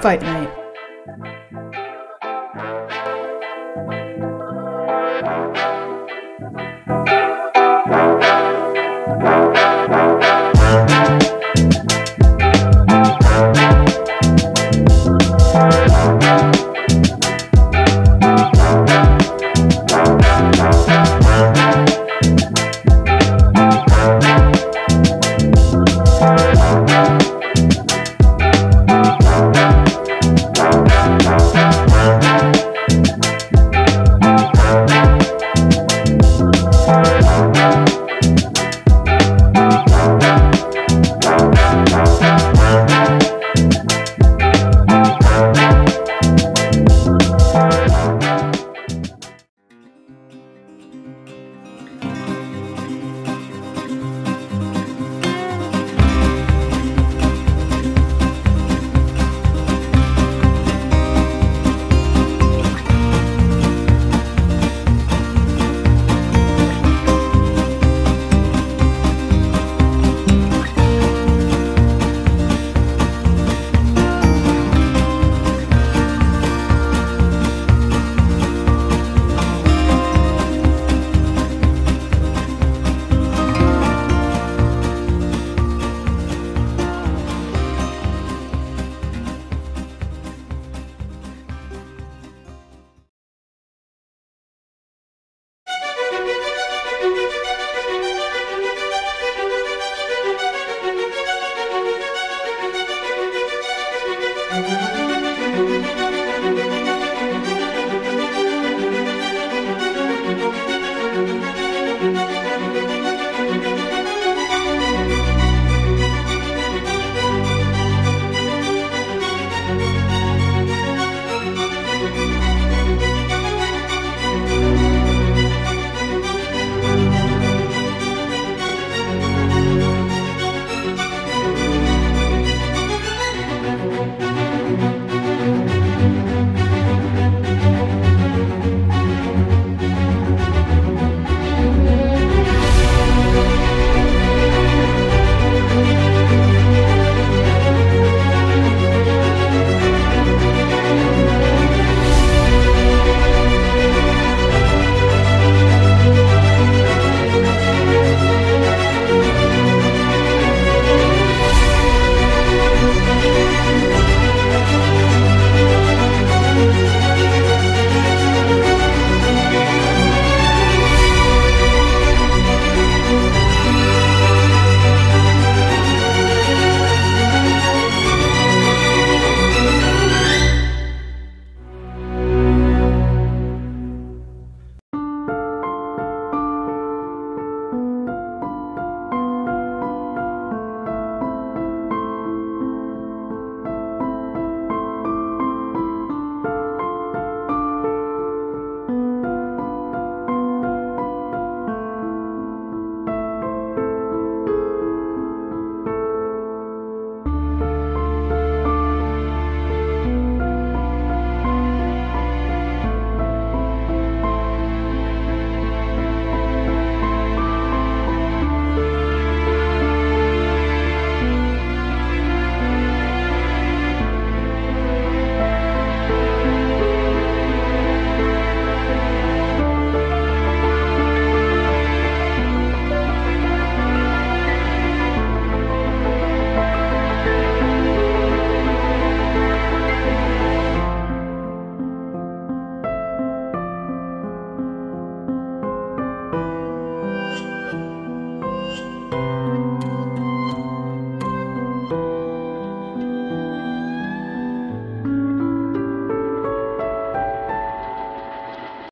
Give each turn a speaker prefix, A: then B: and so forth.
A: Fight Night.